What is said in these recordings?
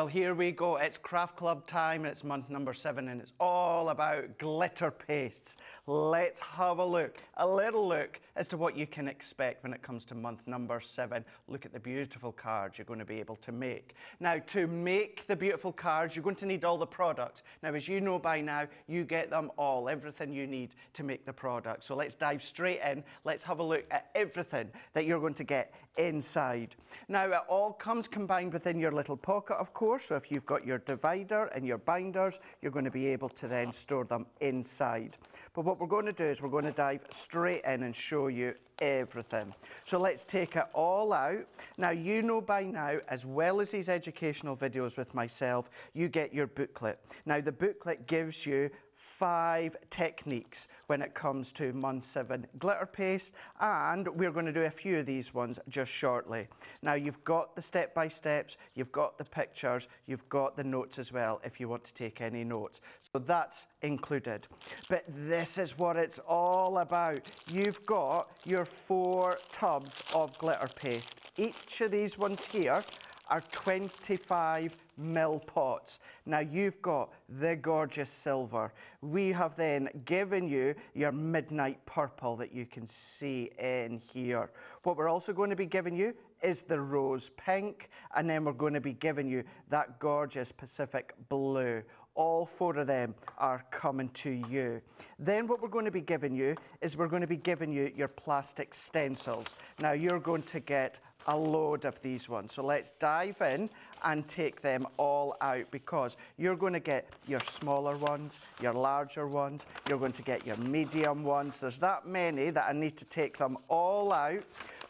Well, here we go. It's Craft Club time. It's month number seven, and it's all about glitter pastes. Let's have a look, a little look as to what you can expect when it comes to month number seven. Look at the beautiful cards you're going to be able to make. Now, to make the beautiful cards, you're going to need all the products. Now, as you know by now, you get them all, everything you need to make the product. So let's dive straight in. Let's have a look at everything that you're going to get inside. Now, it all comes combined within your little pocket, of course. So if you've got your divider and your binders, you're going to be able to then store them inside. But what we're going to do is we're going to dive straight in and show you everything. So let's take it all out. Now, you know by now, as well as these educational videos with myself, you get your booklet. Now, the booklet gives you five techniques when it comes to month seven glitter paste and we're going to do a few of these ones just shortly. Now you've got the step-by-steps, you've got the pictures, you've got the notes as well if you want to take any notes. So that's included. But this is what it's all about. You've got your four tubs of glitter paste. Each of these ones here are 25 mil pots. Now you've got the gorgeous silver. We have then given you your midnight purple that you can see in here. What we're also going to be giving you is the rose pink and then we're going to be giving you that gorgeous Pacific blue. All four of them are coming to you. Then what we're going to be giving you is we're going to be giving you your plastic stencils. Now you're going to get a load of these ones. So let's dive in and take them all out because you're going to get your smaller ones, your larger ones, you're going to get your medium ones. There's that many that I need to take them all out.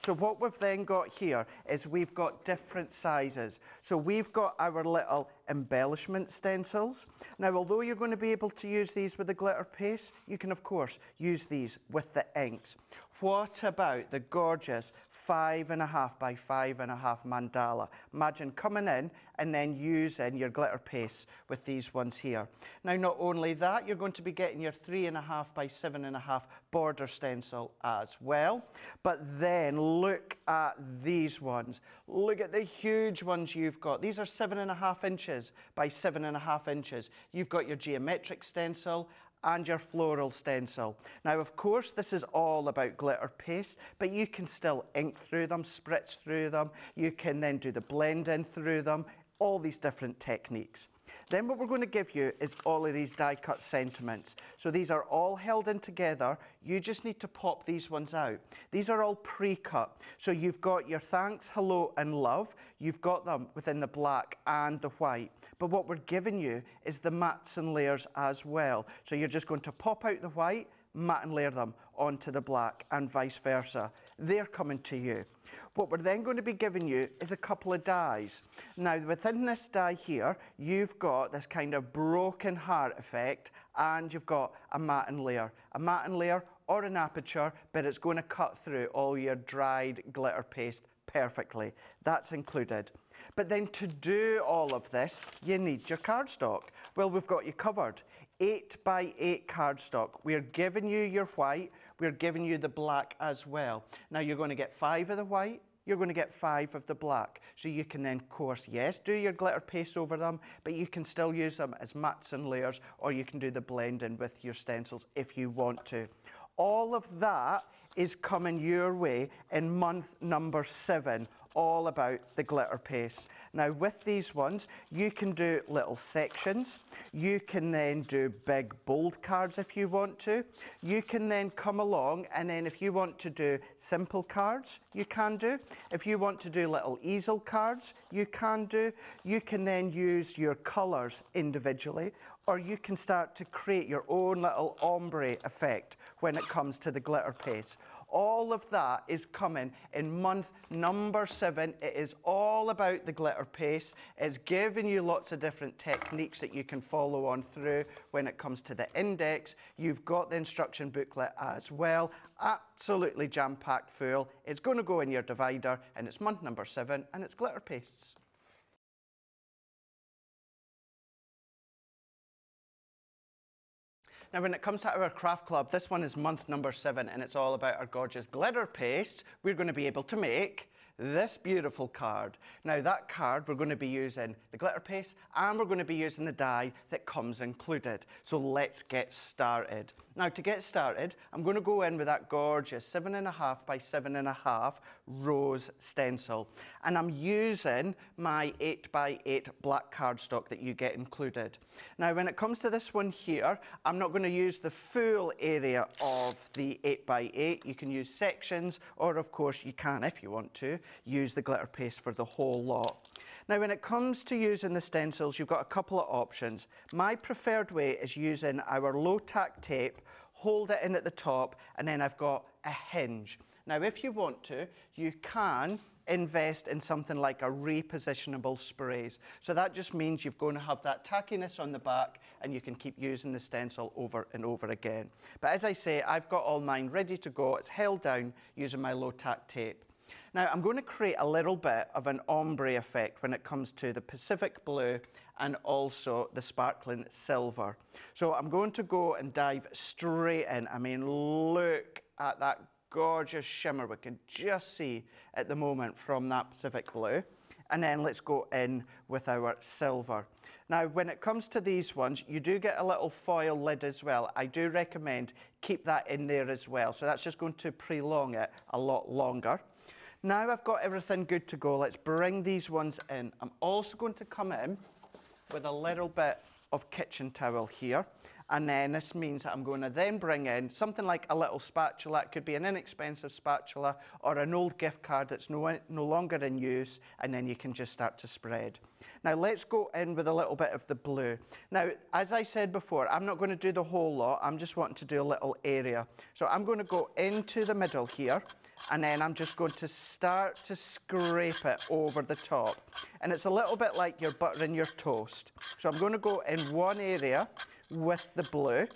So what we've then got here is we've got different sizes. So we've got our little embellishment stencils. Now, although you're going to be able to use these with the glitter paste, you can of course use these with the inks. What about the gorgeous five and a half by five and a half mandala? Imagine coming in and then using your glitter paste with these ones here. Now, not only that, you're going to be getting your three and a half by seven and a half border stencil as well. But then look at these ones. Look at the huge ones you've got. These are seven and a half inches by seven and a half inches. You've got your geometric stencil and your floral stencil. Now, of course, this is all about glitter paste, but you can still ink through them, spritz through them. You can then do the blending through them, all these different techniques. Then what we're going to give you is all of these die cut sentiments. So these are all held in together. You just need to pop these ones out. These are all pre-cut. So you've got your thanks, hello and love. You've got them within the black and the white. But what we're giving you is the mats and layers as well. So you're just going to pop out the white, mat and layer them onto the black and vice versa. They're coming to you. What we're then going to be giving you is a couple of dies. Now within this die here, you've got this kind of broken heart effect and you've got a matting layer. A matting layer or an aperture, but it's going to cut through all your dried glitter paste perfectly. That's included. But then to do all of this, you need your cardstock. Well, we've got you covered. 8 by 8 cardstock. We're giving you your white, we're giving you the black as well. Now you're going to get 5 of the white, you're going to get 5 of the black. So you can then, of course, yes, do your glitter paste over them, but you can still use them as mats and layers, or you can do the blending with your stencils if you want to. All of that is coming your way in month number 7 all about the glitter paste. Now with these ones, you can do little sections. You can then do big bold cards if you want to. You can then come along and then if you want to do simple cards, you can do. If you want to do little easel cards, you can do. You can then use your colours individually or you can start to create your own little ombre effect when it comes to the glitter paste. All of that is coming in month number seven. It is all about the glitter paste. It's giving you lots of different techniques that you can follow on through when it comes to the index. You've got the instruction booklet as well. Absolutely jam-packed full. It's going to go in your divider and it's month number seven and it's glitter pastes. Now, when it comes to our craft club, this one is month number seven, and it's all about our gorgeous glitter paste we're going to be able to make this beautiful card. Now that card, we're going to be using the glitter paste and we're going to be using the die that comes included. So let's get started. Now to get started, I'm going to go in with that gorgeous seven and a half by seven and a half rose stencil. And I'm using my eight by eight black cardstock that you get included. Now when it comes to this one here, I'm not going to use the full area of the eight by eight. You can use sections or of course you can, if you want to, use the glitter paste for the whole lot. Now, when it comes to using the stencils, you've got a couple of options. My preferred way is using our low tack tape, hold it in at the top, and then I've got a hinge. Now, if you want to, you can invest in something like a repositionable sprays. So that just means you're going to have that tackiness on the back and you can keep using the stencil over and over again. But as I say, I've got all mine ready to go. It's held down using my low tack tape. Now I'm going to create a little bit of an ombre effect when it comes to the Pacific blue and also the sparkling silver. So I'm going to go and dive straight in. I mean, look at that gorgeous shimmer we can just see at the moment from that Pacific blue. And then let's go in with our silver. Now, when it comes to these ones, you do get a little foil lid as well. I do recommend keep that in there as well. So that's just going to prolong it a lot longer. Now I've got everything good to go, let's bring these ones in. I'm also going to come in with a little bit of kitchen towel here. And then this means that I'm going to then bring in something like a little spatula. It could be an inexpensive spatula or an old gift card that's no, no longer in use. And then you can just start to spread. Now let's go in with a little bit of the blue. Now, as I said before, I'm not going to do the whole lot. I'm just wanting to do a little area. So I'm going to go into the middle here and then I'm just going to start to scrape it over the top. And it's a little bit like you're buttering your toast. So I'm going to go in one area with the blue,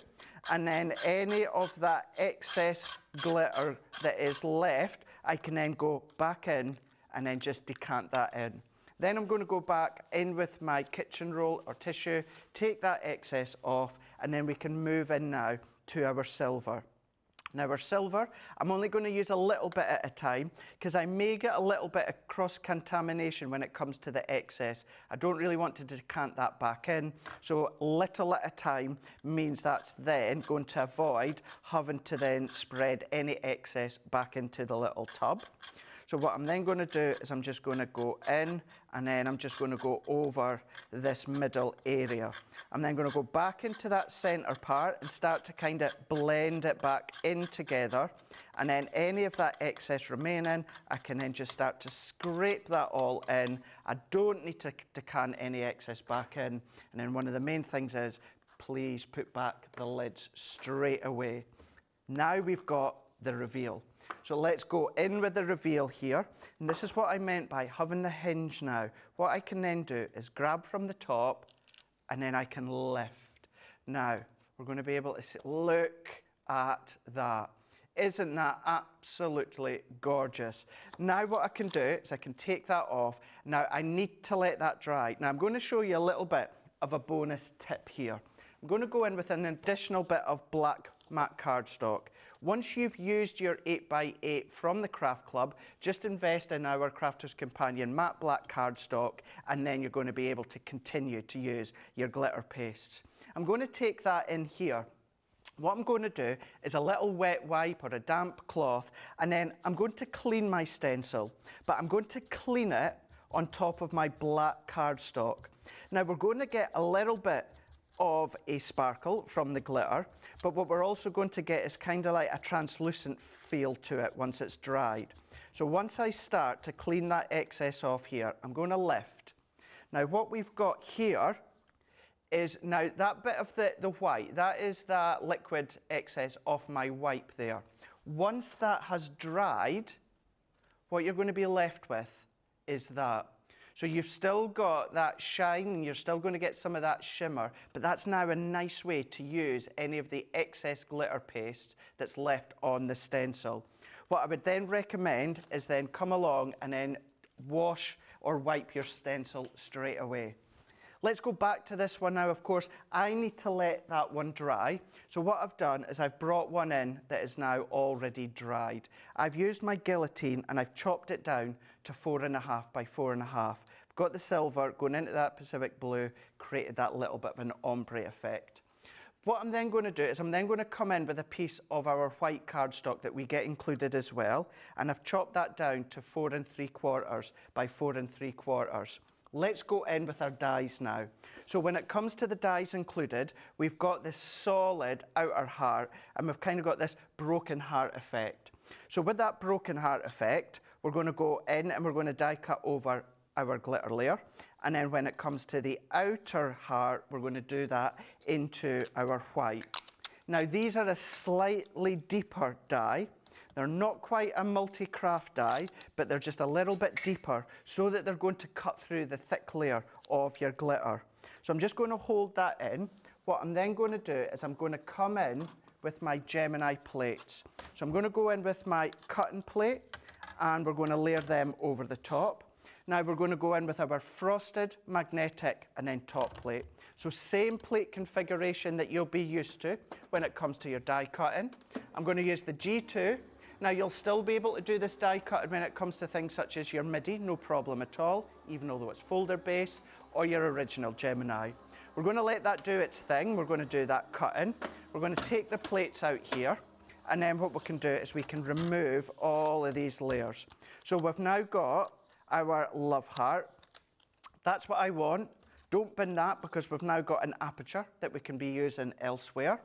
and then any of that excess glitter that is left, I can then go back in and then just decant that in. Then I'm going to go back in with my kitchen roll or tissue, take that excess off, and then we can move in now to our silver. Now our silver, I'm only going to use a little bit at a time because I may get a little bit of cross-contamination when it comes to the excess. I don't really want to decant that back in. So little at a time means that's then going to avoid having to then spread any excess back into the little tub. So what I'm then going to do is I'm just going to go in and then I'm just going to go over this middle area. I'm then going to go back into that centre part and start to kind of blend it back in together. And then any of that excess remaining, I can then just start to scrape that all in. I don't need to can any excess back in. And then one of the main things is, please put back the lids straight away. Now we've got the reveal. So let's go in with the reveal here. And this is what I meant by having the hinge now. What I can then do is grab from the top and then I can lift. Now, we're going to be able to see, look at that. Isn't that absolutely gorgeous? Now what I can do is I can take that off. Now I need to let that dry. Now I'm going to show you a little bit of a bonus tip here. I'm going to go in with an additional bit of black matte cardstock. Once you've used your 8x8 from the Craft Club, just invest in our Crafter's Companion matte black cardstock and then you're going to be able to continue to use your glitter pastes. I'm going to take that in here what I'm going to do is a little wet wipe or a damp cloth and then I'm going to clean my stencil but I'm going to clean it on top of my black cardstock. Now we're going to get a little bit of a sparkle from the glitter, but what we're also going to get is kind of like a translucent feel to it once it's dried. So once I start to clean that excess off here, I'm going to lift. Now what we've got here is now that bit of the, the white, that is that liquid excess off my wipe there. Once that has dried, what you're going to be left with is that. So you've still got that shine and you're still going to get some of that shimmer, but that's now a nice way to use any of the excess glitter paste that's left on the stencil. What I would then recommend is then come along and then wash or wipe your stencil straight away. Let's go back to this one now. Of course, I need to let that one dry. So what I've done is I've brought one in that is now already dried. I've used my guillotine and I've chopped it down to four and a half by four and a half. I've got the silver going into that Pacific blue, created that little bit of an ombre effect. What I'm then going to do is I'm then going to come in with a piece of our white cardstock that we get included as well. And I've chopped that down to four and three quarters by four and three quarters. Let's go in with our dies now. So when it comes to the dies included, we've got this solid outer heart and we've kind of got this broken heart effect. So with that broken heart effect, we're going to go in and we're going to die cut over our glitter layer. And then when it comes to the outer heart, we're going to do that into our white. Now these are a slightly deeper die. They're not quite a multi-craft die, but they're just a little bit deeper so that they're going to cut through the thick layer of your glitter. So I'm just going to hold that in. What I'm then going to do is I'm going to come in with my Gemini plates. So I'm going to go in with my cutting plate and we're going to layer them over the top. Now we're going to go in with our frosted, magnetic and then top plate. So same plate configuration that you'll be used to when it comes to your die cutting. I'm going to use the G2. Now you'll still be able to do this die cutting when it comes to things such as your MIDI, no problem at all, even although it's folder based, or your original Gemini. We're going to let that do its thing. We're going to do that cutting. We're going to take the plates out here. And then what we can do is we can remove all of these layers. So we've now got our love heart. That's what I want. Don't bin that because we've now got an aperture that we can be using elsewhere.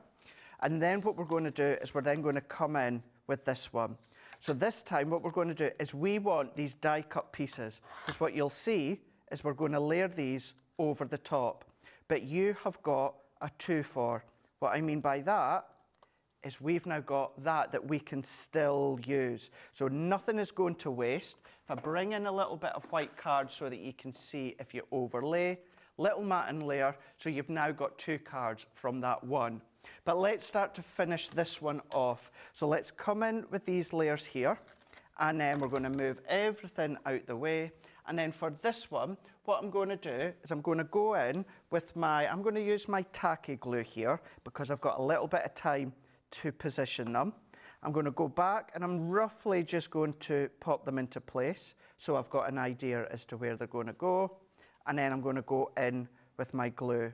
And then what we're going to do is we're then going to come in with this one. So this time what we're going to do is we want these die cut pieces because what you'll see is we're going to layer these over the top. But you have got a two for. What I mean by that is we've now got that that we can still use. So nothing is going to waste. If I bring in a little bit of white card so that you can see if you overlay, little matte layer, so you've now got two cards from that one. But let's start to finish this one off. So let's come in with these layers here, and then we're going to move everything out the way. And then for this one, what I'm going to do is I'm going to go in with my, I'm going to use my tacky glue here because I've got a little bit of time to position them. I'm going to go back and I'm roughly just going to pop them into place so I've got an idea as to where they're going to go and then I'm going to go in with my glue.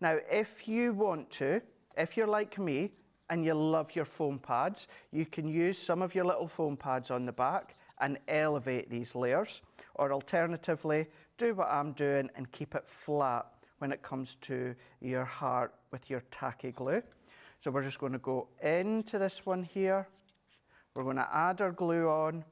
Now if you want to, if you're like me and you love your foam pads, you can use some of your little foam pads on the back and elevate these layers or alternatively do what I'm doing and keep it flat when it comes to your heart with your tacky glue. So we're just going to go into this one here. We're going to add our glue on.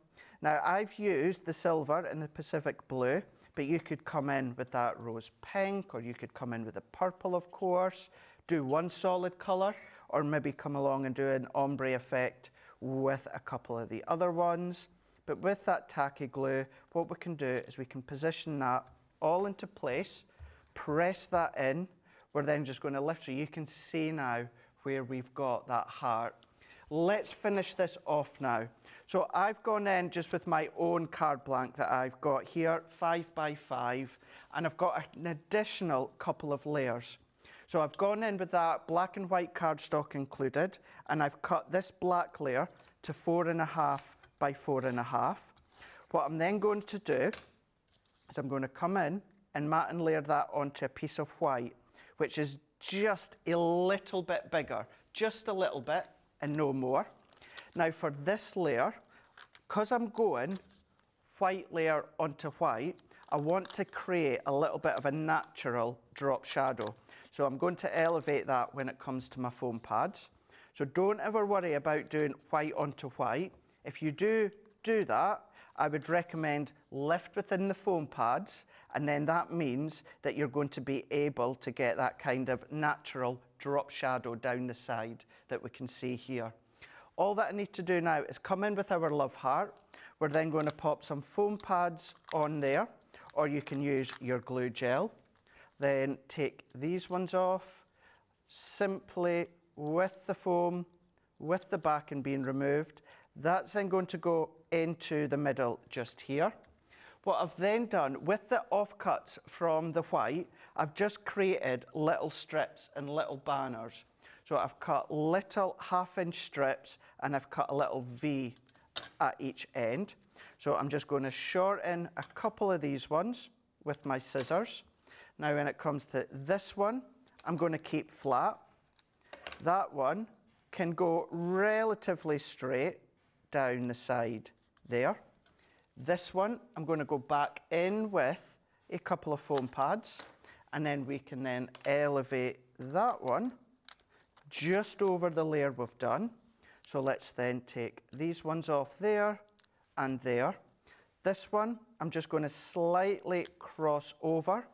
Now I've used the silver and the Pacific blue, but you could come in with that rose pink or you could come in with the purple, of course, do one solid color or maybe come along and do an ombre effect with a couple of the other ones. But with that tacky glue, what we can do is we can position that all into place, press that in. We're then just going to lift so you can see now where we've got that heart. Let's finish this off now. So I've gone in just with my own card blank that I've got here, five by five, and I've got an additional couple of layers. So I've gone in with that black and white cardstock included, and I've cut this black layer to four and a half by four and a half. What I'm then going to do is I'm going to come in and mat and layer that onto a piece of white, which is just a little bit bigger, just a little bit and no more. Now for this layer, because I'm going white layer onto white, I want to create a little bit of a natural drop shadow. So I'm going to elevate that when it comes to my foam pads. So don't ever worry about doing white onto white. If you do do that, I would recommend lift within the foam pads and then that means that you're going to be able to get that kind of natural drop shadow down the side that we can see here. All that I need to do now is come in with our love heart. We're then going to pop some foam pads on there or you can use your glue gel. Then take these ones off simply with the foam, with the backing being removed. That's then going to go into the middle just here. What I've then done with the offcuts from the white, I've just created little strips and little banners. So I've cut little half inch strips and I've cut a little V at each end. So I'm just going to shorten a couple of these ones with my scissors. Now when it comes to this one, I'm going to keep flat. That one can go relatively straight down the side there. This one, I'm going to go back in with a couple of foam pads and then we can then elevate that one just over the layer we've done. So let's then take these ones off there and there. This one, I'm just going to slightly cross over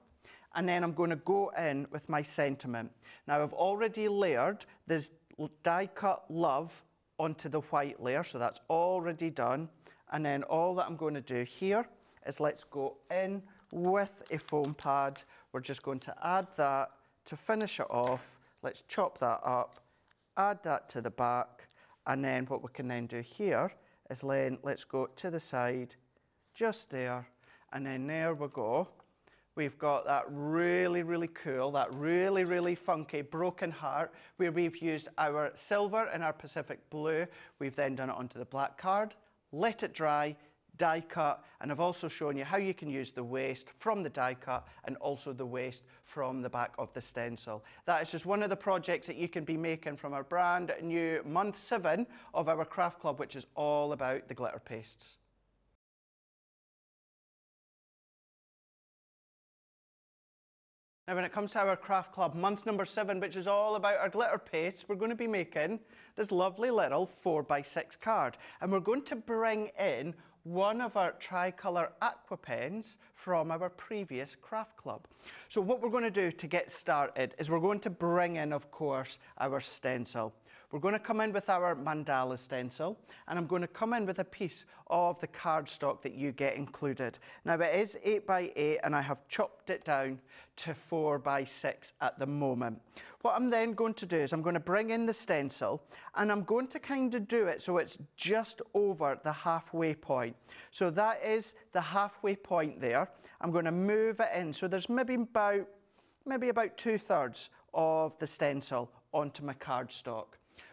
and then I'm going to go in with my sentiment. Now I've already layered this die cut love onto the white layer, so that's already done. And then all that I'm going to do here is let's go in with a foam pad. We're just going to add that to finish it off. Let's chop that up, add that to the back, and then what we can then do here is then let's go to the side, just there, and then there we go. We've got that really, really cool, that really, really funky broken heart where we've used our silver and our Pacific blue. We've then done it onto the black card, let it dry, die cut, and I've also shown you how you can use the waste from the die cut and also the waste from the back of the stencil. That is just one of the projects that you can be making from our brand new month seven of our craft club, which is all about the glitter pastes. Now, when it comes to our craft club month number seven, which is all about our glitter pastes, we're going to be making this lovely little four by six card. And we're going to bring in one of our tricolour aqua pens from our previous craft club. So what we're going to do to get started is we're going to bring in, of course, our stencil. We're going to come in with our mandala stencil and I'm going to come in with a piece of the cardstock that you get included. Now it is 8 by 8 and I have chopped it down to 4 by 6 at the moment. What I'm then going to do is I'm going to bring in the stencil and I'm going to kind of do it so it's just over the halfway point. So that is the halfway point there. I'm going to move it in so there's maybe about maybe about two thirds of the stencil onto my cardstock.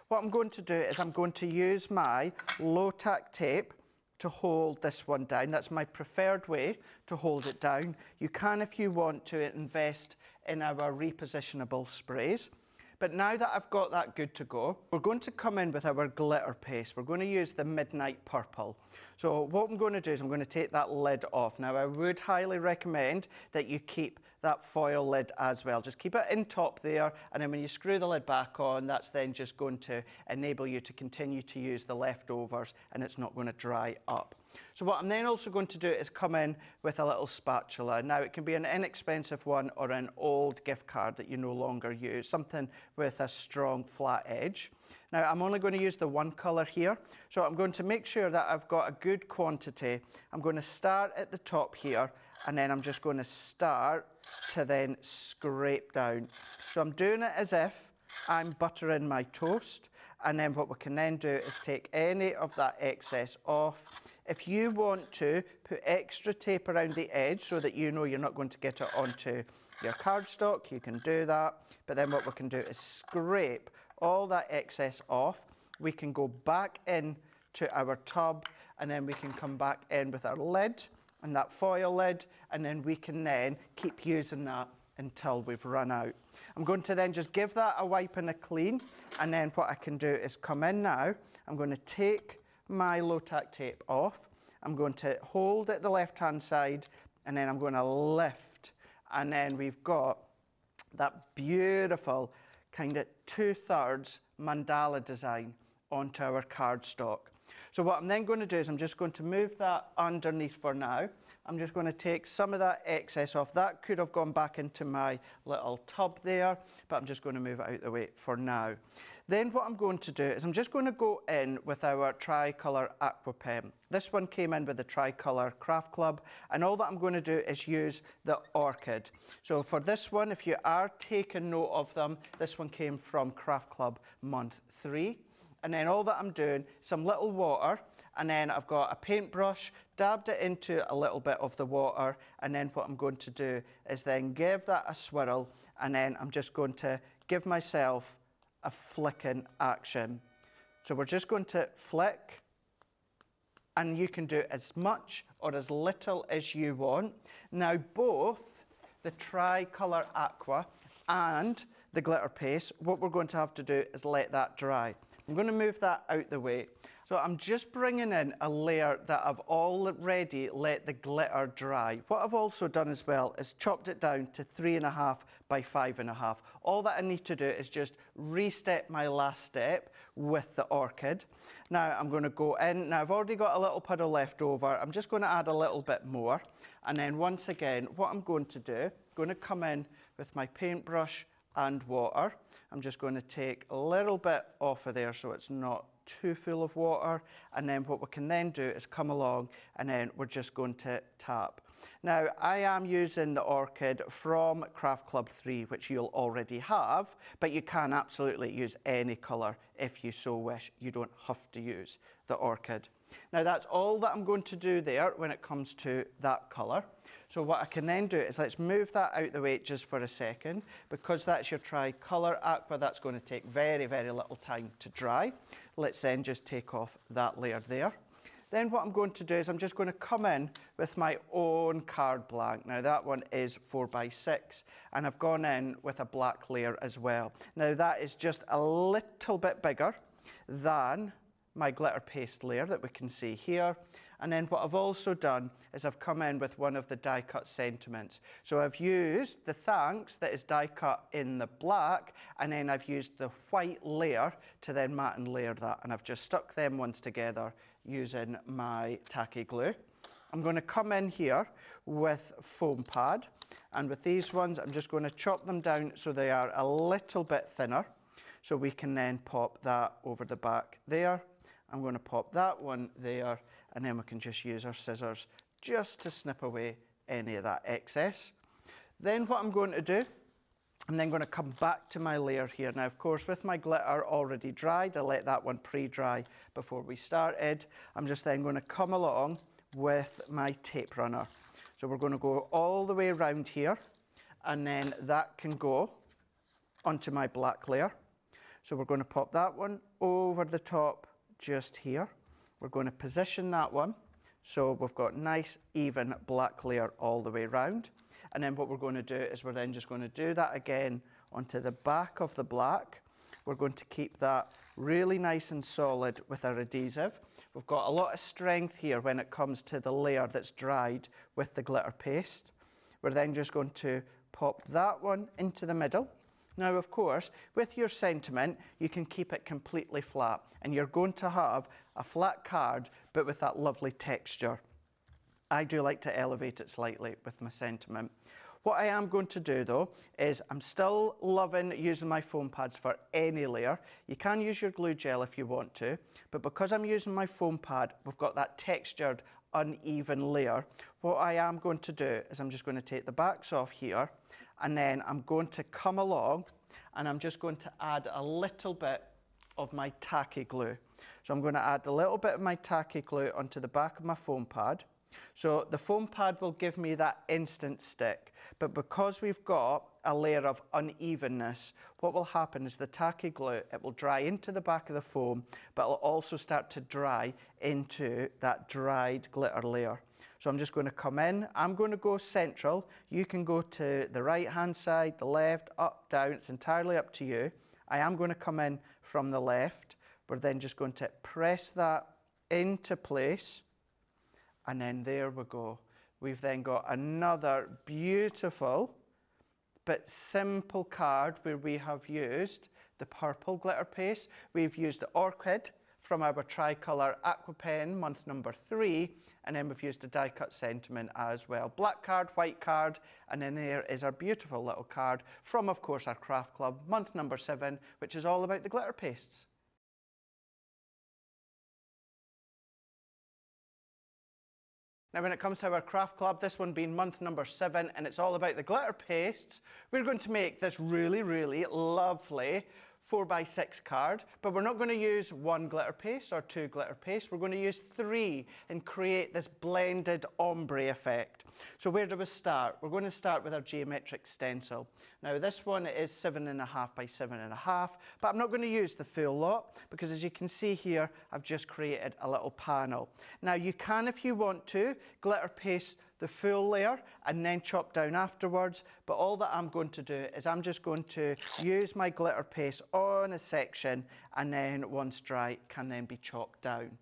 What I'm going to do is I'm going to use my low tack tape to hold this one down. That's my preferred way to hold it down. You can, if you want to, invest in our repositionable sprays. But now that I've got that good to go, we're going to come in with our glitter paste. We're going to use the Midnight Purple. So what I'm going to do is I'm going to take that lid off. Now I would highly recommend that you keep that foil lid as well. Just keep it in top there and then when you screw the lid back on that's then just going to enable you to continue to use the leftovers and it's not going to dry up. So what I'm then also going to do is come in with a little spatula. Now it can be an inexpensive one or an old gift card that you no longer use, something with a strong flat edge. Now I'm only going to use the one colour here, so I'm going to make sure that I've got a good quantity. I'm going to start at the top here and then I'm just going to start to then scrape down. So I'm doing it as if I'm buttering my toast and then what we can then do is take any of that excess off. If you want to, put extra tape around the edge so that you know you're not going to get it onto your cardstock, you can do that. But then what we can do is scrape all that excess off. We can go back in to our tub and then we can come back in with our lid and that foil lid and then we can then keep using that until we've run out. I'm going to then just give that a wipe and a clean and then what I can do is come in now, I'm going to take my low tack tape off, I'm going to hold it the left hand side and then I'm going to lift and then we've got that beautiful kind of two thirds mandala design onto our cardstock. So what I'm then going to do is I'm just going to move that underneath for now. I'm just going to take some of that excess off. That could have gone back into my little tub there, but I'm just going to move it out the way for now. Then what I'm going to do is I'm just going to go in with our Tricolour Aqua Pen. This one came in with the Tricolour Craft Club, and all that I'm going to do is use the Orchid. So for this one, if you are taking note of them, this one came from Craft Club month three. And then all that I'm doing, some little water, and then I've got a paintbrush, dabbed it into a little bit of the water, and then what I'm going to do is then give that a swirl, and then I'm just going to give myself a flicking action. So we're just going to flick, and you can do as much or as little as you want. Now both the Tricolour Aqua and the glitter paste, what we're going to have to do is let that dry. I'm going to move that out the way. So I'm just bringing in a layer that I've already let the glitter dry. What I've also done as well is chopped it down to three and a half by five and a half. All that I need to do is just re-step my last step with the orchid. Now I'm going to go in. Now I've already got a little puddle left over. I'm just going to add a little bit more. And then once again, what I'm going to do, I'm going to come in with my paintbrush and water. I'm just going to take a little bit off of there so it's not too full of water. And then what we can then do is come along and then we're just going to tap. Now, I am using the orchid from Craft Club 3, which you'll already have, but you can absolutely use any colour if you so wish. You don't have to use the orchid. Now, that's all that I'm going to do there when it comes to that colour. So what I can then do is let's move that out the way just for a second. Because that's your tricolour aqua, that's going to take very, very little time to dry. Let's then just take off that layer there. Then what I'm going to do is I'm just going to come in with my own card blank. Now that one is 4 by 6 and I've gone in with a black layer as well. Now that is just a little bit bigger than my glitter paste layer that we can see here. And then what I've also done is I've come in with one of the die cut sentiments. So I've used the thanks that is die cut in the black, and then I've used the white layer to then mat and layer that. And I've just stuck them ones together using my tacky glue. I'm going to come in here with foam pad and with these ones I'm just going to chop them down so they are a little bit thinner so we can then pop that over the back there. I'm going to pop that one there and then we can just use our scissors just to snip away any of that excess. Then what I'm going to do I'm then going to come back to my layer here. Now, of course, with my glitter already dried, I let that one pre-dry before we started. I'm just then going to come along with my tape runner. So we're going to go all the way around here, and then that can go onto my black layer. So we're going to pop that one over the top just here. We're going to position that one so we've got nice even black layer all the way around. And then what we're going to do is we're then just going to do that again onto the back of the black. We're going to keep that really nice and solid with our adhesive. We've got a lot of strength here when it comes to the layer that's dried with the glitter paste. We're then just going to pop that one into the middle. Now, of course, with your sentiment, you can keep it completely flat and you're going to have a flat card, but with that lovely texture. I do like to elevate it slightly with my sentiment. What I am going to do though is I'm still loving using my foam pads for any layer. You can use your glue gel if you want to, but because I'm using my foam pad, we've got that textured uneven layer. What I am going to do is I'm just going to take the backs off here and then I'm going to come along and I'm just going to add a little bit of my tacky glue. So I'm going to add a little bit of my tacky glue onto the back of my foam pad. So the foam pad will give me that instant stick, but because we've got a layer of unevenness, what will happen is the tacky glue, it will dry into the back of the foam, but it'll also start to dry into that dried glitter layer. So I'm just going to come in, I'm going to go central, you can go to the right hand side, the left, up, down, it's entirely up to you. I am going to come in from the left, we're then just going to press that into place and then there we go. We've then got another beautiful but simple card where we have used the purple glitter paste. We've used the orchid from our tricolour aqua pen month number three and then we've used a die cut sentiment as well. Black card, white card, and then there is our beautiful little card from, of course, our craft club, month number seven, which is all about the glitter pastes. Now, when it comes to our craft club, this one being month number seven, and it's all about the glitter pastes, we're going to make this really, really lovely four by six card, but we're not going to use one glitter paste or two glitter paste. We're going to use three and create this blended ombre effect. So where do we start? We're going to start with our geometric stencil. Now this one is seven and a half by seven and a half, but I'm not going to use the full lot because as you can see here, I've just created a little panel. Now you can, if you want to, glitter paste the full layer and then chop down afterwards. But all that I'm going to do is I'm just going to use my glitter paste on a section and then once dry can then be chopped down.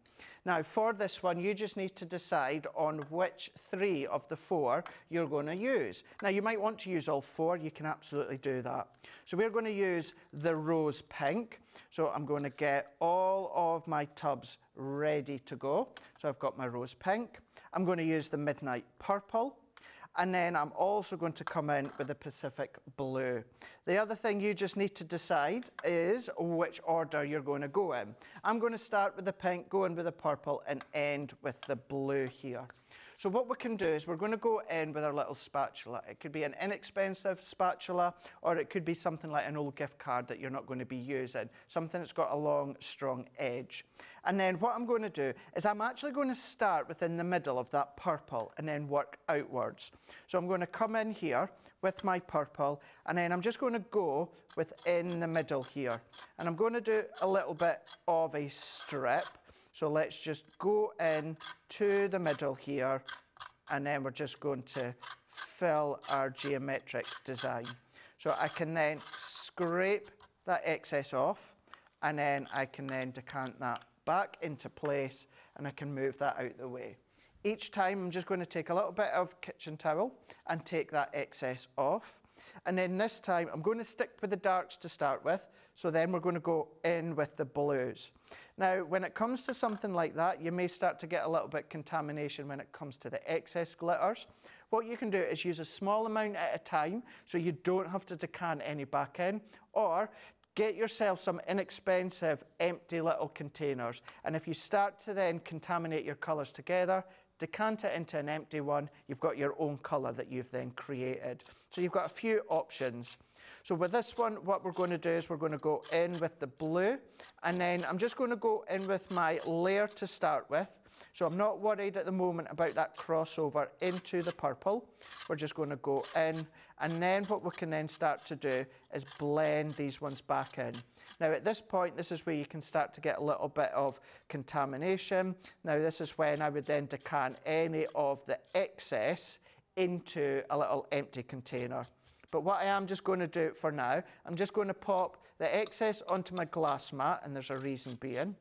Now for this one, you just need to decide on which three of the four you're going to use. Now you might want to use all four, you can absolutely do that. So we're going to use the rose pink. So I'm going to get all of my tubs ready to go. So I've got my rose pink. I'm going to use the midnight purple. And then I'm also going to come in with the Pacific blue. The other thing you just need to decide is which order you're going to go in. I'm going to start with the pink, go in with the purple, and end with the blue here. So what we can do is we're going to go in with our little spatula. It could be an inexpensive spatula or it could be something like an old gift card that you're not going to be using, something that's got a long, strong edge. And then what I'm going to do is I'm actually going to start within the middle of that purple and then work outwards. So I'm going to come in here with my purple and then I'm just going to go within the middle here. And I'm going to do a little bit of a strip so let's just go in to the middle here and then we're just going to fill our geometric design. So I can then scrape that excess off and then I can then decant that back into place and I can move that out the way. Each time I'm just going to take a little bit of kitchen towel and take that excess off. And then this time I'm going to stick with the darks to start with. So then we're going to go in with the blues. Now, when it comes to something like that, you may start to get a little bit contamination when it comes to the excess glitters. What you can do is use a small amount at a time so you don't have to decant any back in, or get yourself some inexpensive empty little containers. And if you start to then contaminate your colours together, decant it into an empty one, you've got your own colour that you've then created. So you've got a few options. So with this one, what we're going to do is we're going to go in with the blue, and then I'm just going to go in with my layer to start with. So I'm not worried at the moment about that crossover into the purple. We're just going to go in, and then what we can then start to do is blend these ones back in. Now at this point, this is where you can start to get a little bit of contamination. Now this is when I would then decant any of the excess into a little empty container. But what I am just going to do for now, I'm just going to pop the excess onto my glass mat, and there's a reason being.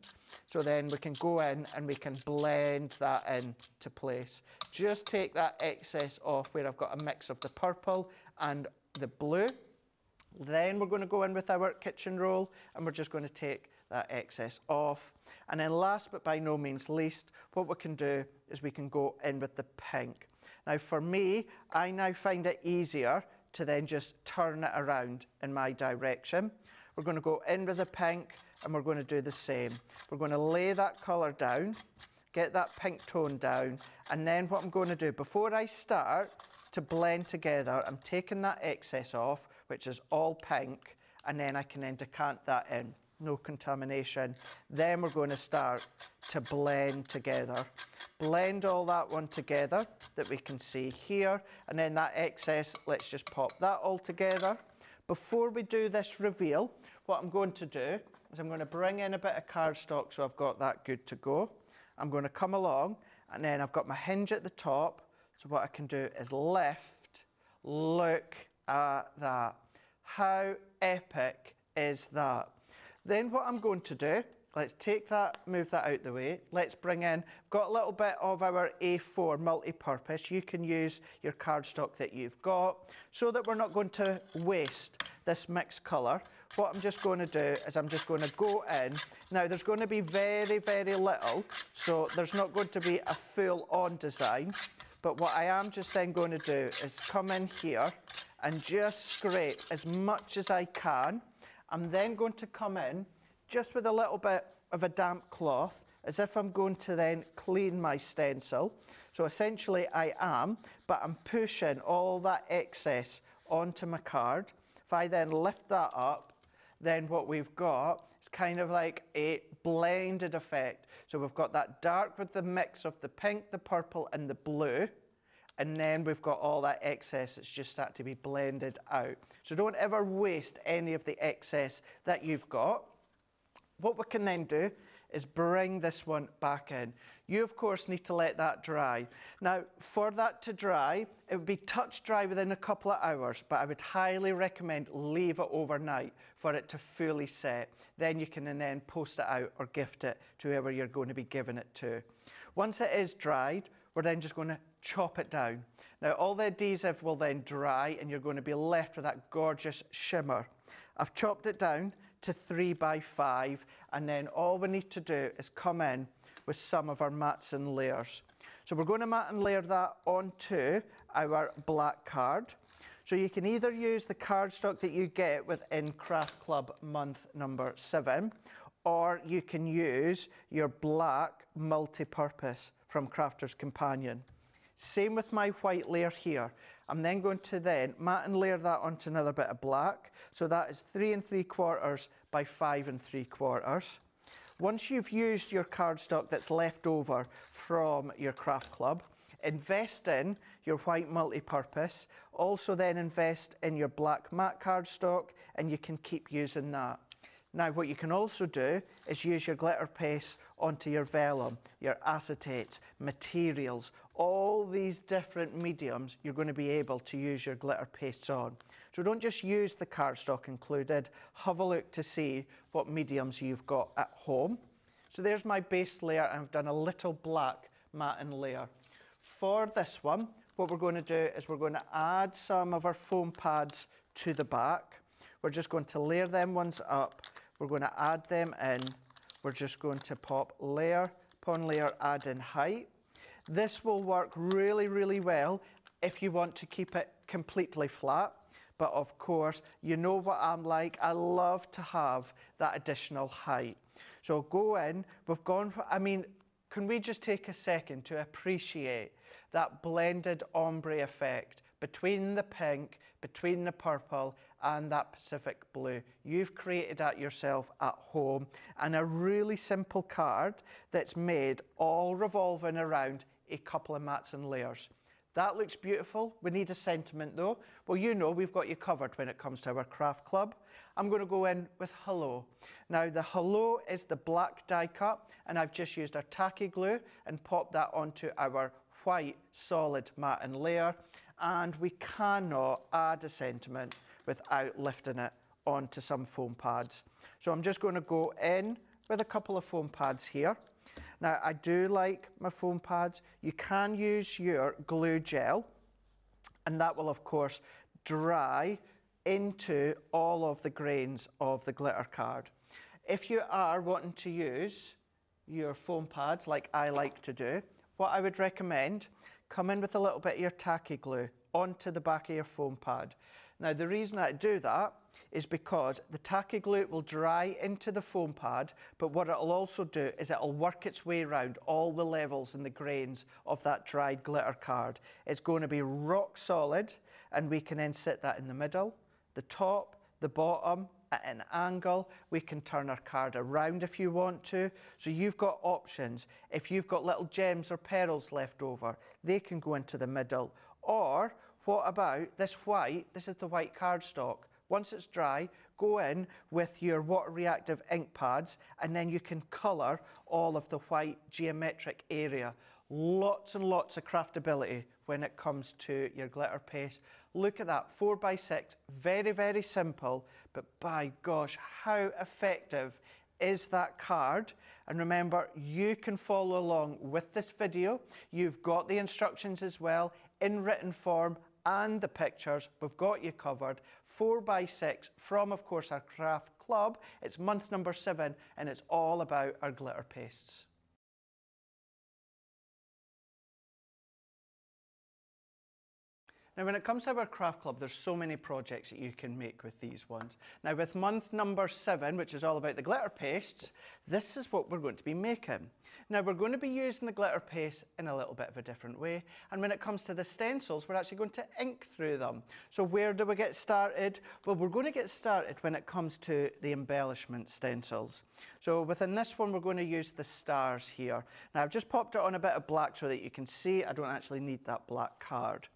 So then we can go in and we can blend that into place. Just take that excess off where I've got a mix of the purple and the blue. Then we're going to go in with our kitchen roll and we're just going to take that excess off. And then last but by no means least, what we can do is we can go in with the pink. Now for me, I now find it easier to then just turn it around in my direction. We're going to go in with the pink and we're going to do the same. We're going to lay that colour down, get that pink tone down, and then what I'm going to do, before I start to blend together, I'm taking that excess off, which is all pink, and then I can then decant that in no contamination. Then we're going to start to blend together. Blend all that one together that we can see here. And then that excess, let's just pop that all together. Before we do this reveal, what I'm going to do is I'm going to bring in a bit of cardstock so I've got that good to go. I'm going to come along and then I've got my hinge at the top. So what I can do is lift, look at that. How epic is that? Then what I'm going to do, let's take that, move that out the way. Let's bring in, got a little bit of our A4 multi-purpose. You can use your cardstock that you've got so that we're not going to waste this mixed colour. What I'm just going to do is I'm just going to go in. Now there's going to be very, very little, so there's not going to be a full-on design. But what I am just then going to do is come in here and just scrape as much as I can I'm then going to come in just with a little bit of a damp cloth as if I'm going to then clean my stencil. So essentially I am, but I'm pushing all that excess onto my card. If I then lift that up, then what we've got is kind of like a blended effect. So we've got that dark with the mix of the pink, the purple and the blue. And then we've got all that excess that's just starting to be blended out. So don't ever waste any of the excess that you've got. What we can then do is bring this one back in. You, of course, need to let that dry. Now, for that to dry, it would be touch dry within a couple of hours, but I would highly recommend leave it overnight for it to fully set. Then you can then post it out or gift it to whoever you're going to be giving it to. Once it is dried, we're then just going to chop it down. Now, all the adhesive will then dry and you're going to be left with that gorgeous shimmer. I've chopped it down to three by five, and then all we need to do is come in with some of our mats and layers. So we're going to mat and layer that onto our black card. So you can either use the cardstock that you get within Craft Club month number seven, or you can use your black multi-purpose from Crafter's Companion. Same with my white layer here. I'm then going to then mat and layer that onto another bit of black. So that is three and three quarters by five and three quarters. Once you've used your cardstock that's left over from your craft club, invest in your white multi-purpose. Also then invest in your black matte cardstock and you can keep using that. Now what you can also do is use your glitter paste onto your vellum, your acetates, materials, all these different mediums you're going to be able to use your glitter pastes on. So don't just use the cardstock included, have a look to see what mediums you've got at home. So there's my base layer and I've done a little black matte layer. For this one, what we're going to do is we're going to add some of our foam pads to the back. We're just going to layer them ones up. We're going to add them in. We're just going to pop layer upon layer, add in height. This will work really, really well if you want to keep it completely flat. But of course, you know what I'm like. I love to have that additional height. So go in, we've gone for, I mean, can we just take a second to appreciate that blended ombre effect between the pink, between the purple and that Pacific blue. You've created that yourself at home and a really simple card that's made all revolving around a couple of mats and layers. That looks beautiful. We need a sentiment though. Well, you know we've got you covered when it comes to our craft club. I'm going to go in with hello. Now the hello is the black die cut and I've just used our tacky glue and popped that onto our white solid matte and layer and we cannot add a sentiment without lifting it onto some foam pads. So I'm just going to go in with a couple of foam pads here. Now, I do like my foam pads. You can use your glue gel, and that will, of course, dry into all of the grains of the glitter card. If you are wanting to use your foam pads like I like to do, what I would recommend, come in with a little bit of your tacky glue onto the back of your foam pad. Now the reason I do that is because the tacky glue will dry into the foam pad, but what it'll also do is it'll work its way around all the levels and the grains of that dried glitter card. It's going to be rock solid, and we can then sit that in the middle, the top, the bottom, at an angle. We can turn our card around if you want to. So you've got options. If you've got little gems or pearls left over, they can go into the middle. Or what about this white? This is the white cardstock. Once it's dry, go in with your water reactive ink pads and then you can colour all of the white geometric area. Lots and lots of craftability when it comes to your glitter paste. Look at that, four by six, very, very simple, but by gosh, how effective is that card. And remember, you can follow along with this video. You've got the instructions as well in written form and the pictures. We've got you covered. Four by six from, of course, our craft club. It's month number seven and it's all about our glitter pastes. Now, when it comes to our craft club, there's so many projects that you can make with these ones. Now, with month number seven, which is all about the glitter pastes, this is what we're going to be making. Now, we're going to be using the glitter paste in a little bit of a different way. And when it comes to the stencils, we're actually going to ink through them. So where do we get started? Well, we're going to get started when it comes to the embellishment stencils. So within this one, we're going to use the stars here. Now, I've just popped it on a bit of black so that you can see I don't actually need that black card.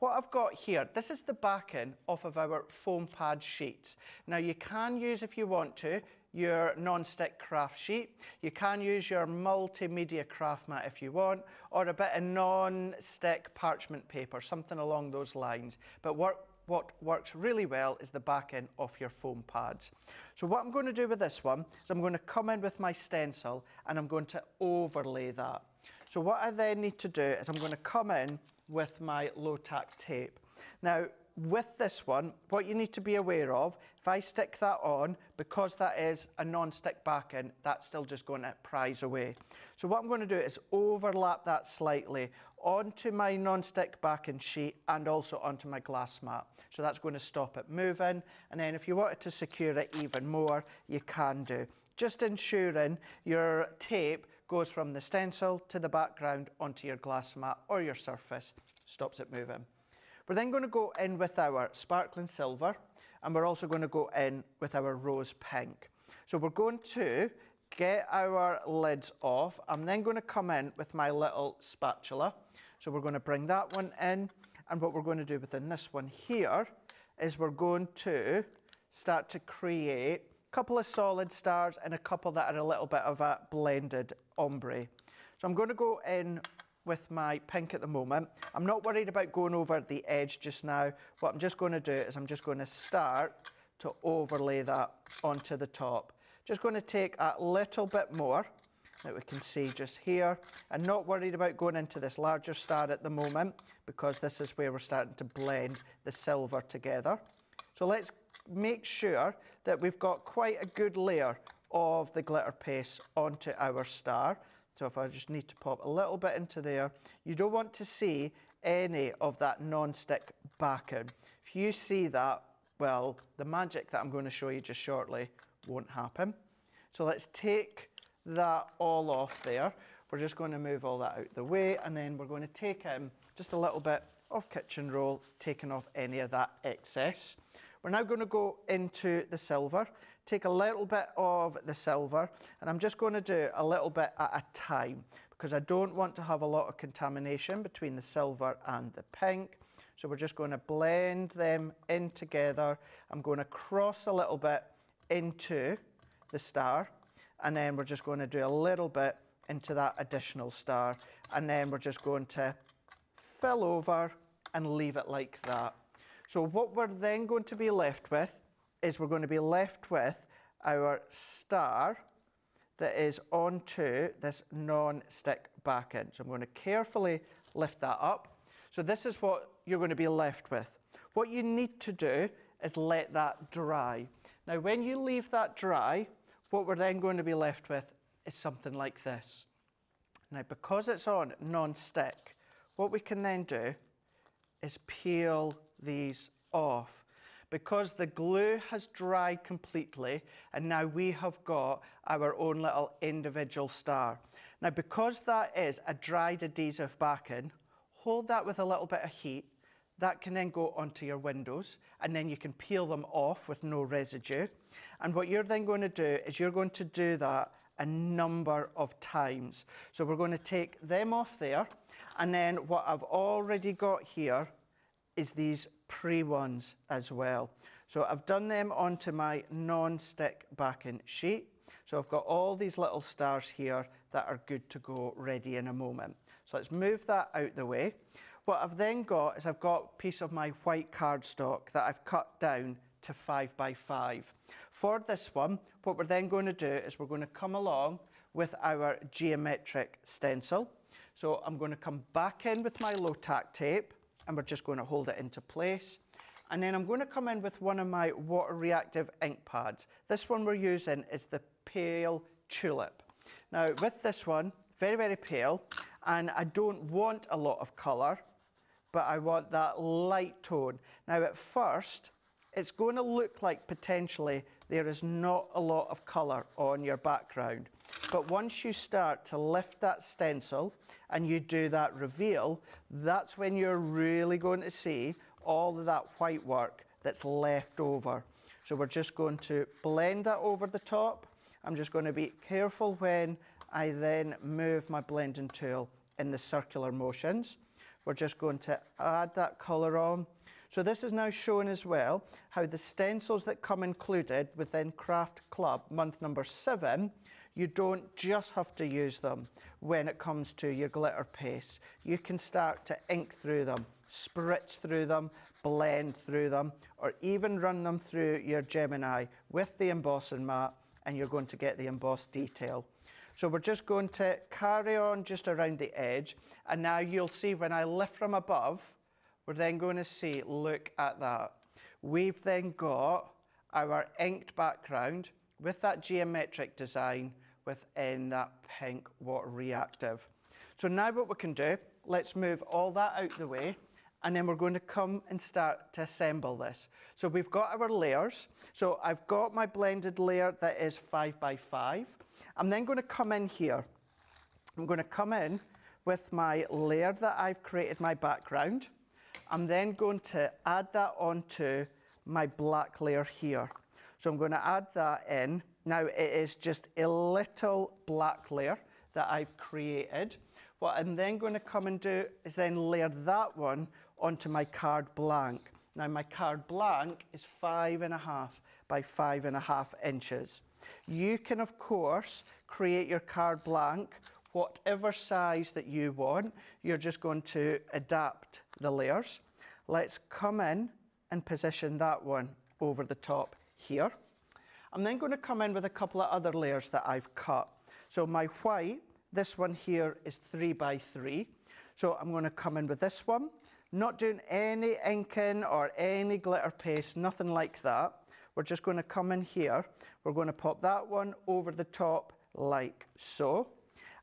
What I've got here, this is the backing off of our foam pad sheets. Now you can use, if you want to, your non-stick craft sheet. You can use your multimedia craft mat if you want, or a bit of non-stick parchment paper, something along those lines. But what, what works really well is the backing of your foam pads. So what I'm going to do with this one is I'm going to come in with my stencil and I'm going to overlay that. So what I then need to do is I'm going to come in with my low tack tape. Now, with this one, what you need to be aware of, if I stick that on, because that is a non-stick backing, that's still just going to prise away. So what I'm going to do is overlap that slightly onto my non-stick backing sheet and also onto my glass mat. So that's going to stop it moving. And then if you wanted to secure it even more, you can do. Just ensuring your tape goes from the stencil to the background onto your glass mat or your surface, stops it moving. We're then going to go in with our sparkling silver and we're also going to go in with our rose pink. So we're going to get our lids off. I'm then going to come in with my little spatula. So we're going to bring that one in and what we're going to do within this one here is we're going to start to create couple of solid stars and a couple that are a little bit of a blended ombre. So I'm going to go in with my pink at the moment. I'm not worried about going over the edge just now. What I'm just going to do is I'm just going to start to overlay that onto the top. Just going to take a little bit more that we can see just here. I'm not worried about going into this larger star at the moment because this is where we're starting to blend the silver together. So let's make sure that we've got quite a good layer of the glitter paste onto our star. So if I just need to pop a little bit into there, you don't want to see any of that non-stick backing. If you see that, well, the magic that I'm going to show you just shortly won't happen. So let's take that all off there. We're just going to move all that out the way and then we're going to take in just a little bit of kitchen roll, taking off any of that excess. We're now going to go into the silver, take a little bit of the silver, and I'm just going to do a little bit at a time because I don't want to have a lot of contamination between the silver and the pink. So we're just going to blend them in together. I'm going to cross a little bit into the star, and then we're just going to do a little bit into that additional star, and then we're just going to fill over and leave it like that. So what we're then going to be left with is we're going to be left with our star that is onto this non-stick backing. So I'm going to carefully lift that up. So this is what you're going to be left with. What you need to do is let that dry. Now when you leave that dry, what we're then going to be left with is something like this. Now because it's on non-stick, what we can then do is peel these off because the glue has dried completely and now we have got our own little individual star. Now because that is a dried adhesive backing, hold that with a little bit of heat. That can then go onto your windows and then you can peel them off with no residue. And what you're then going to do is you're going to do that a number of times. So we're going to take them off there and then what I've already got here is these pre-ones as well. So I've done them onto my non-stick backing sheet. So I've got all these little stars here that are good to go ready in a moment. So let's move that out the way. What I've then got is I've got a piece of my white cardstock that I've cut down to five by five. For this one, what we're then going to do is we're going to come along with our geometric stencil. So I'm going to come back in with my low tack tape and we're just going to hold it into place. And then I'm going to come in with one of my water reactive ink pads. This one we're using is the Pale Tulip. Now with this one, very, very pale, and I don't want a lot of colour, but I want that light tone. Now at first, it's going to look like potentially there is not a lot of colour on your background. But once you start to lift that stencil and you do that reveal, that's when you're really going to see all of that white work that's left over. So we're just going to blend that over the top. I'm just going to be careful when I then move my blending tool in the circular motions. We're just going to add that colour on. So this is now showing as well how the stencils that come included within Craft Club month number seven, you don't just have to use them when it comes to your glitter paste. You can start to ink through them, spritz through them, blend through them, or even run them through your Gemini with the embossing mat and you're going to get the embossed detail. So we're just going to carry on just around the edge and now you'll see when I lift from above, we're then going to see, look at that. We've then got our inked background with that geometric design within that pink water reactive. So now what we can do, let's move all that out the way and then we're going to come and start to assemble this. So we've got our layers. So I've got my blended layer that is five by five. I'm then going to come in here. I'm going to come in with my layer that I've created my background. I'm then going to add that onto my black layer here. So I'm going to add that in. Now it is just a little black layer that I've created. What I'm then going to come and do is then layer that one onto my card blank. Now my card blank is five and a half by five and a half inches. You can of course create your card blank whatever size that you want. You're just going to adapt the layers. Let's come in and position that one over the top here. I'm then going to come in with a couple of other layers that I've cut. So my white, this one here is three by three. So I'm going to come in with this one, not doing any inking or any glitter paste, nothing like that. We're just going to come in here. We're going to pop that one over the top like so.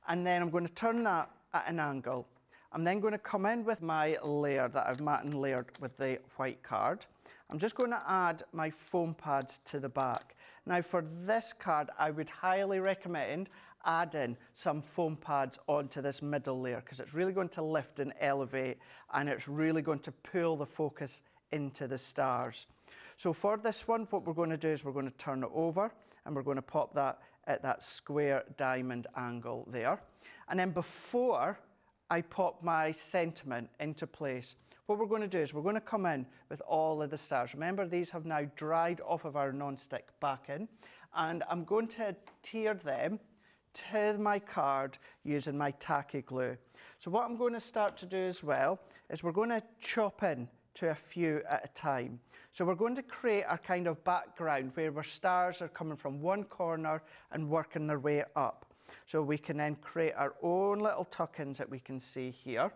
And then I'm going to turn that at an angle. I'm then going to come in with my layer that I've matte and layered with the white card. I'm just going to add my foam pads to the back. Now for this card, I would highly recommend adding some foam pads onto this middle layer because it's really going to lift and elevate and it's really going to pull the focus into the stars. So for this one, what we're going to do is we're going to turn it over and we're going to pop that at that square diamond angle there. And then before I pop my sentiment into place, what we're going to do is we're going to come in with all of the stars. Remember, these have now dried off of our non-stick backing, and I'm going to tear them to my card using my tacky glue. So what I'm going to start to do as well is we're going to chop in to a few at a time. So we're going to create a kind of background where our stars are coming from one corner and working their way up. So we can then create our own little tuck-ins that we can see here.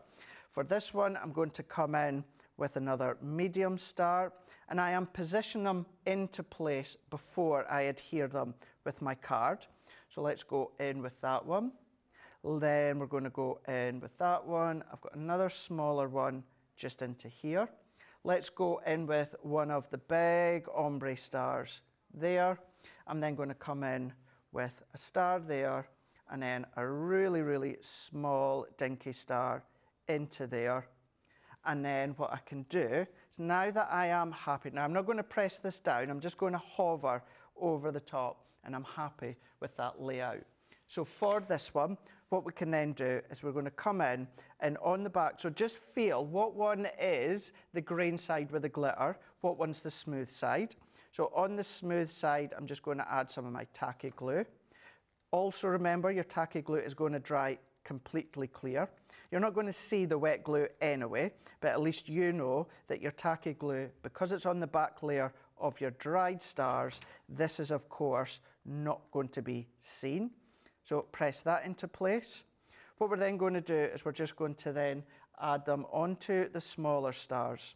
For this one, I'm going to come in with another medium star and I am positioning them into place before I adhere them with my card. So let's go in with that one. Then we're going to go in with that one. I've got another smaller one just into here. Let's go in with one of the big ombre stars there. I'm then going to come in with a star there and then a really, really small dinky star into there. And then what I can do is now that I am happy, now I'm not going to press this down, I'm just going to hover over the top and I'm happy with that layout. So for this one, what we can then do is we're going to come in and on the back, so just feel what one is the grain side with the glitter, what one's the smooth side. So on the smooth side, I'm just going to add some of my tacky glue. Also remember your tacky glue is going to dry completely clear. You're not going to see the wet glue anyway, but at least you know that your tacky glue, because it's on the back layer of your dried stars, this is of course not going to be seen. So press that into place. What we're then going to do is we're just going to then add them onto the smaller stars.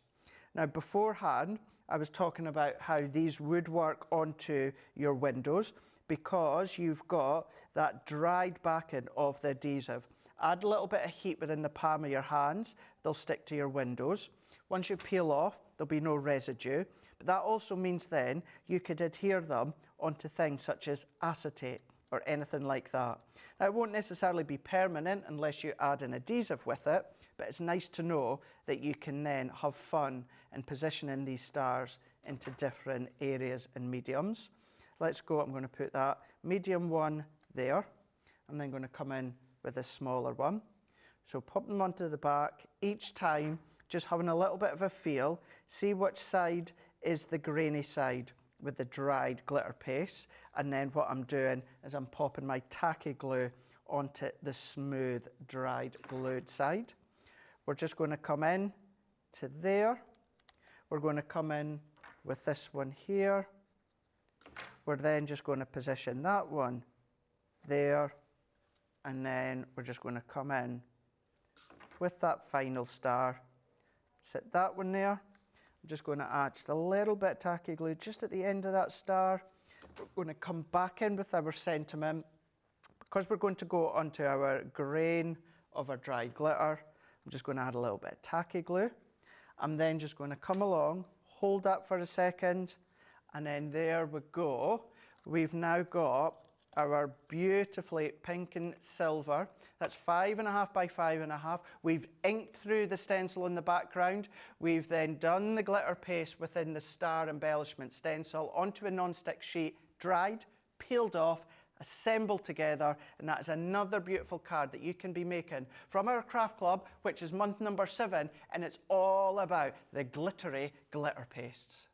Now beforehand, I was talking about how these would work onto your windows because you've got that dried backing of the adhesive. add a little bit of heat within the palm of your hands. They'll stick to your windows. Once you peel off, there'll be no residue. But that also means then you could adhere them onto things such as acetate or anything like that. Now, it won't necessarily be permanent unless you add an adhesive with it, but it's nice to know that you can then have fun in positioning these stars into different areas and mediums. Let's go, I'm going to put that medium one there. I'm then going to come in with a smaller one. So pop them onto the back each time, just having a little bit of a feel, see which side is the grainy side with the dried glitter paste. And then what I'm doing is I'm popping my tacky glue onto the smooth, dried, glued side. We're just going to come in to there. We're going to come in with this one here. We're then just going to position that one there. And then we're just going to come in with that final star. Set that one there. I'm just going to add just a little bit tacky glue just at the end of that star. We're going to come back in with our sentiment. Because we're going to go onto our grain of our dry glitter, I'm just going to add a little bit of tacky glue. I'm then just going to come along, hold that for a second, and then there we go. We've now got our beautifully pink and silver. That's five and a half by five and a half. We've inked through the stencil in the background. We've then done the glitter paste within the star embellishment stencil onto a non-stick sheet, dried, peeled off, assembled together, and that is another beautiful card that you can be making from our craft club, which is month number seven, and it's all about the glittery glitter pastes.